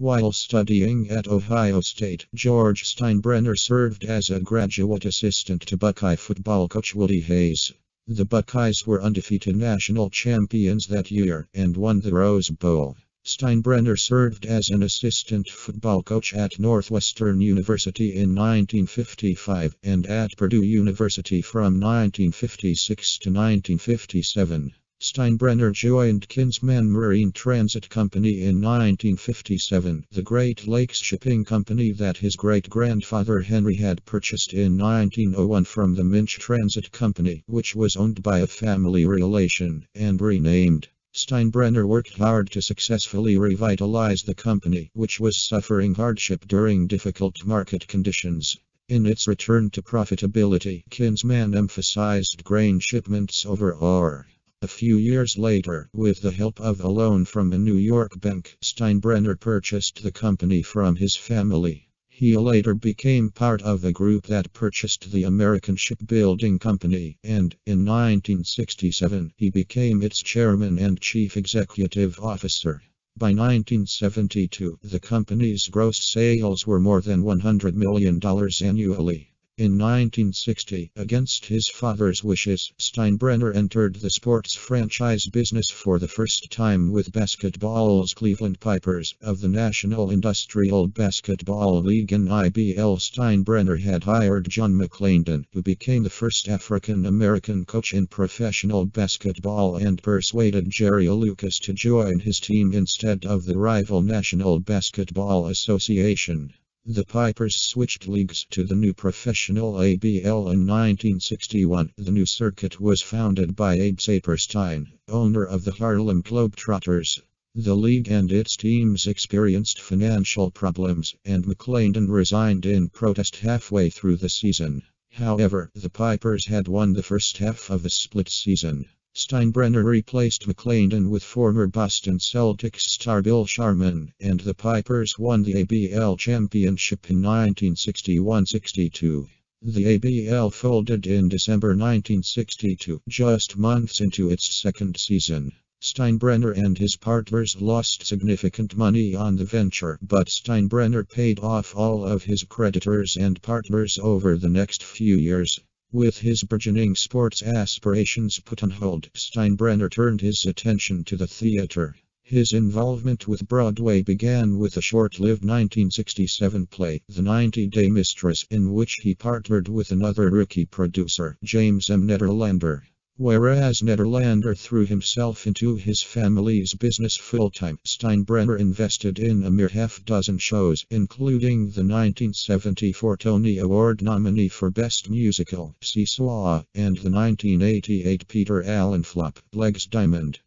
While studying at Ohio State, George Steinbrenner served as a graduate assistant to Buckeye football coach Woody Hayes. The Buckeyes were undefeated national champions that year and won the Rose Bowl. Steinbrenner served as an assistant football coach at Northwestern University in 1955 and at Purdue University from 1956 to 1957. Steinbrenner joined Kinsman Marine Transit Company in 1957, the Great Lakes shipping company that his great-grandfather Henry had purchased in 1901 from the Minch Transit Company, which was owned by a family relation, and renamed. Steinbrenner worked hard to successfully revitalize the company, which was suffering hardship during difficult market conditions. In its return to profitability, Kinsman emphasized grain shipments over ore. A few years later, with the help of a loan from a New York bank, Steinbrenner purchased the company from his family. He later became part of a group that purchased the American Shipbuilding Company, and in 1967 he became its chairman and chief executive officer. By 1972, the company's gross sales were more than $100 million annually. In 1960, against his father's wishes, Steinbrenner entered the sports franchise business for the first time with basketball's Cleveland Pipers of the National Industrial Basketball League NIBL. Steinbrenner had hired John McClendon, who became the first African American coach in professional basketball, and persuaded Jerry Lucas to join his team instead of the rival National Basketball Association. The Pipers switched leagues to the new professional ABL in 1961. The new circuit was founded by Abe Saperstein, owner of the Harlem Globetrotters. The league and its teams experienced financial problems, and McClendon resigned in protest halfway through the season. However, the Pipers had won the first half of the split season. Steinbrenner replaced McClendon with former Boston Celtics star Bill Sharman, and the Pipers won the ABL championship in 1961-62. The ABL folded in December 1962, just months into its second season. Steinbrenner and his partners lost significant money on the venture, but Steinbrenner paid off all of his creditors and partners over the next few years. With his burgeoning sports aspirations put on hold, Steinbrenner turned his attention to the theater. His involvement with Broadway began with a short-lived 1967 play, The 90-Day Mistress, in which he partnered with another rookie producer, James M. Nederlander. Whereas Nederlander threw himself into his family's business full-time, Steinbrenner invested in a mere half-dozen shows, including the 1974 Tony Award nominee for Best Musical, Seesaw, and the 1988 Peter Allen flop, Legs Diamond.